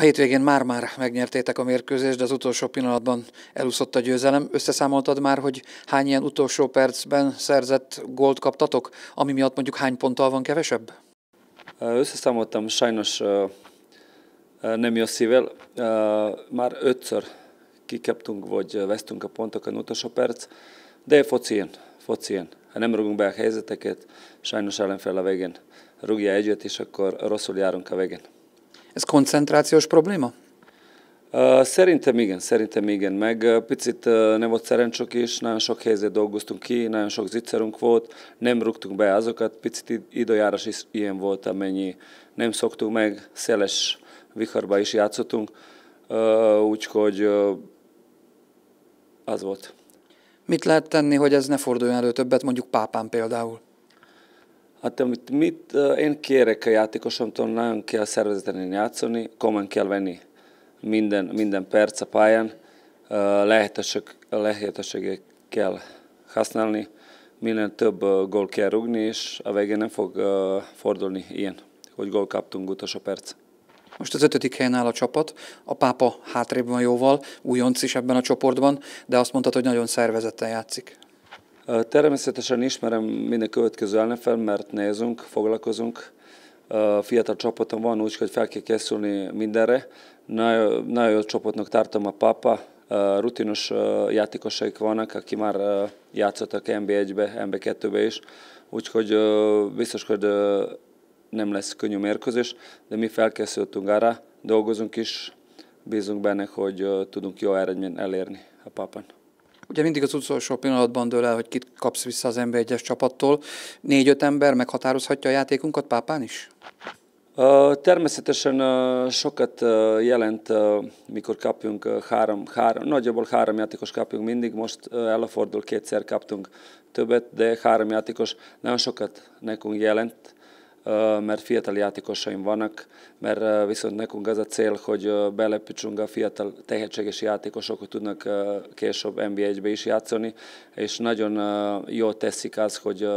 A hétvégén már-már megnyertétek a mérkőzést, de az utolsó pillanatban elúszott a győzelem. Összeszámoltad már, hogy hány ilyen utolsó percben szerzett gólt kaptatok, ami miatt mondjuk hány ponttal van kevesebb? Összeszámoltam, sajnos nem jó szívvel. Már ötször kikaptunk, vagy vesztünk a pontokon utolsó perc, de foci ilyen, foci ilyen. Ha nem rugunk be a helyzeteket, sajnos ellenfel a végén rúgja egyet, és akkor rosszul járunk a végén. Ez koncentrációs probléma? Szerintem igen, szerintem igen, meg picit nem volt szerencsök is, nagyon sok helyzet dolgoztunk ki, nagyon sok zicserünk volt, nem rúgtunk be azokat, picit időjárás is ilyen volt, amennyi nem szoktunk meg, szeles viharba is játszottunk, úgyhogy az volt. Mit lehet tenni, hogy ez ne forduljon elő többet, mondjuk pápán például? Hát amit mit, én kérek a játékosomtól, nagyon kell szervezeten játszani, komolyan kell venni minden, minden perc a pályán, lehetőség, lehetőségek kell használni, minél több gól kell rugni, és a végén nem fog fordulni ilyen, hogy gól kaptunk utolsó perc. Most az ötödik helyen áll a csapat, a pápa hátrébb van jóval, újonc is ebben a csoportban, de azt mondtad, hogy nagyon szervezetten játszik. Természetesen ismerem minden következő ellenfel, mert nézünk, foglalkozunk. Fiatal csapatom van, úgyhogy fel kell készülni mindenre. Nagyon, nagyon jó csapatnak tartom a papa, rutinos játékosaik vannak, akik már játszottak NB1-be, NB2-be is, úgyhogy biztos, hogy nem lesz könnyű mérkőzés, de mi felkészültünk arra, dolgozunk is, bízunk benne, hogy tudunk jó eredményt elérni a papán. Ugye mindig az utolsó pillanatban dől el, hogy kit kapsz vissza az nb 1 csapattól. Négy-öt ember meghatározhatja a játékunkat Pápán is? Természetesen sokat jelent, mikor kapjunk három, három, nagyjából három játékos kapjunk mindig, most elfordul kétszer kaptunk többet, de három játékos nagyon sokat nekünk jelent mert fiatal játékosaim vannak, mert viszont nekünk az a cél, hogy belepítsünk a fiatal tehetséges játékosok, hogy tudnak később NB1-be is játszani, és nagyon jó teszik az, hogy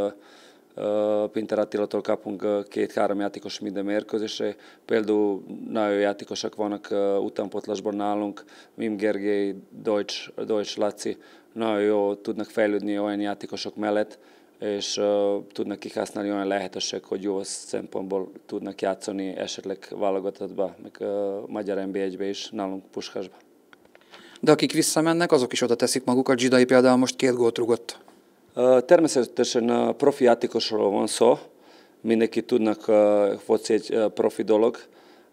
Pinter Attilatól kapunk két-három játékos minden mérkőzésre. Például nagyon játékosok vannak utánpotlásban nálunk, Mim Gergely, Deutsch, Deutsch Laci, nagyon jó tudnak fejlődni olyan játékosok mellett, és uh, tudnak kihasználni olyan lehetőség, hogy jó szempontból tudnak játszani esetleg válogatottba, meg uh, magyar NB1-be is, nálunk Puskásba. De akik visszamennek, azok is oda teszik magukat. Zsidai például most két gólt rugott. Uh, természetesen uh, profi játékosról van szó, mindenki tudnak, uh, foci egy uh, profi dolog,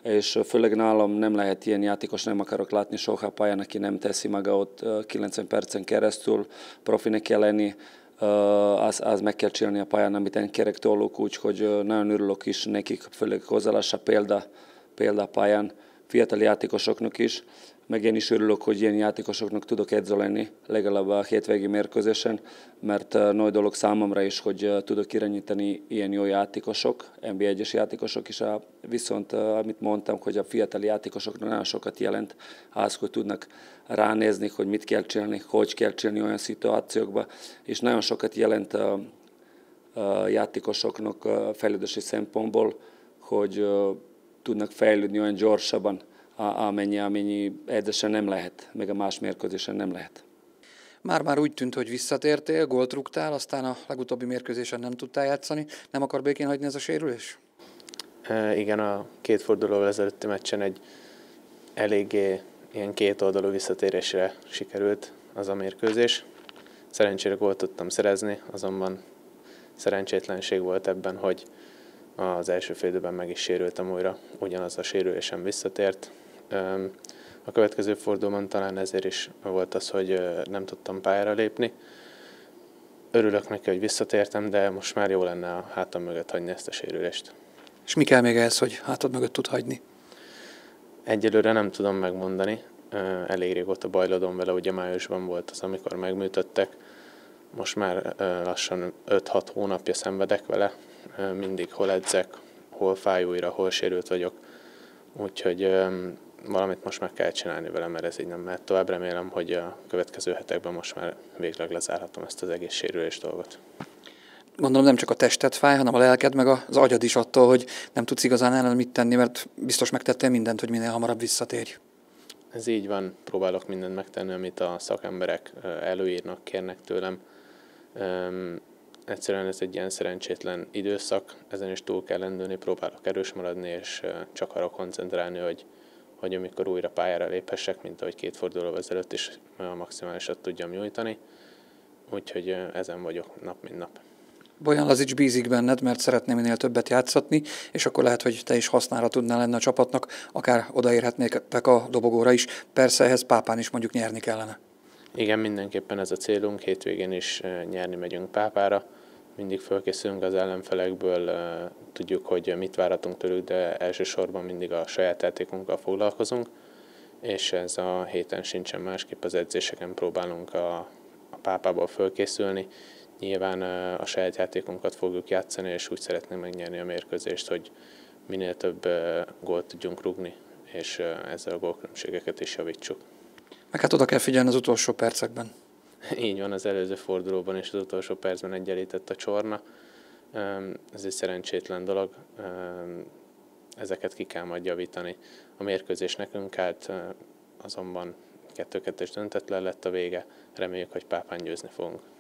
és főleg nálam nem lehet ilyen játékos, nem akarok látni soha pályán, aki nem teszi maga ott 90 percen keresztül, profinek kell lenni, az, az meg kell csinálni a pályán, amit én kerek tolok, úgyhogy nagyon örülök is nekik, főleg hozzálása példa, példa pályán, fiatal játékosoknak is, meg én is örülök, hogy ilyen játékosoknak tudok edző lenni, legalább a hétvégi mérkőzésen, mert nagy dolog számomra is, hogy tudok irányítani ilyen jó játékosok, NB1-es játékosok is, viszont amit mondtam, hogy a fiatal játékosoknak nagyon sokat jelent az, hogy tudnak ránézni, hogy mit kell csinálni, hogy kell csinálni olyan szituációkban, és nagyon sokat jelent a, a játékosoknak a fejlődési szempontból, hogy tudnak fejlődni olyan gyorsabban, amennyi, amennyi edzésen nem lehet, meg a más mérkőzésen nem lehet. Már-már úgy tűnt, hogy visszatértél, gólt rúgtál, aztán a legutóbbi mérkőzésen nem tudtál játszani. Nem akar békén hagyni ez a sérülés? E, igen, a két fordulóval ezelőtti meccsen egy eléggé ilyen két oldalú visszatérésre sikerült az a mérkőzés. Szerencsére gólt tudtam szerezni, azonban szerencsétlenség volt ebben, hogy az első félidőben meg is sérültem újra, ugyanaz a sérülésem visszatért. A következő fordulóban talán ezért is volt az, hogy nem tudtam pályára lépni. Örülök neki, hogy visszatértem, de most már jó lenne a hátam mögött hagyni ezt a sérülést. És mi kell még ehhez, hogy hátad mögött tud hagyni? Egyelőre nem tudom megmondani. Elég régóta bajlodom vele, ugye májusban volt az, amikor megműtöttek. Most már lassan 5-6 hónapja szenvedek vele. Mindig hol edzek, hol fáj újra, hol sérült vagyok. Úgyhogy valamit most meg kell csinálni vele, mert ez így nem mehet tovább. Remélem, hogy a következő hetekben most már végleg lezárhatom ezt az egész sérülés dolgot. Gondolom nem csak a testet fáj, hanem a lelked, meg az agyad is attól, hogy nem tudsz igazán ellen mit tenni, mert biztos megtettél mindent, hogy minél hamarabb visszatérj. Ez így van, próbálok mindent megtenni, amit a szakemberek előírnak, kérnek tőlem. Egyszerűen ez egy ilyen szerencsétlen időszak, ezen is túl kell lendülni, próbálok erős maradni, és csak arra koncentrálni, hogy, hogy amikor újra pályára léphessek, mint ahogy két forduló ezelőtt is a maximálisat tudjam nyújtani. Úgyhogy ezen vagyok nap mint nap. Bojan Lazics bízik benned, mert szeretné minél többet játszatni, és akkor lehet, hogy te is hasznára tudnál lenni a csapatnak, akár odaérhetnétek a dobogóra is. Persze ehhez Pápán is mondjuk nyerni kellene. Igen, mindenképpen ez a célunk, hétvégén is nyerni megyünk Pápára. Mindig fölkészülünk az ellenfelekből, tudjuk, hogy mit várhatunk tőlük, de elsősorban mindig a saját játékunkkal foglalkozunk, és ez a héten sincsen másképp, az edzéseken próbálunk a, a pápából fölkészülni, Nyilván a saját játékunkat fogjuk játszani, és úgy szeretnénk megnyerni a mérkőzést, hogy minél több gólt tudjunk rugni, és ezzel a gólkülönbségeket is javítsuk. Meg hát oda kell figyelni az utolsó percekben. Így van, az előző fordulóban és az utolsó percben egyenlített a csorna. Ez egy szerencsétlen dolog, ezeket ki kell majd javítani. A mérkőzés nekünk állt, azonban 2-2-es döntetlen lett a vége, reméljük, hogy pápán győzni fogunk.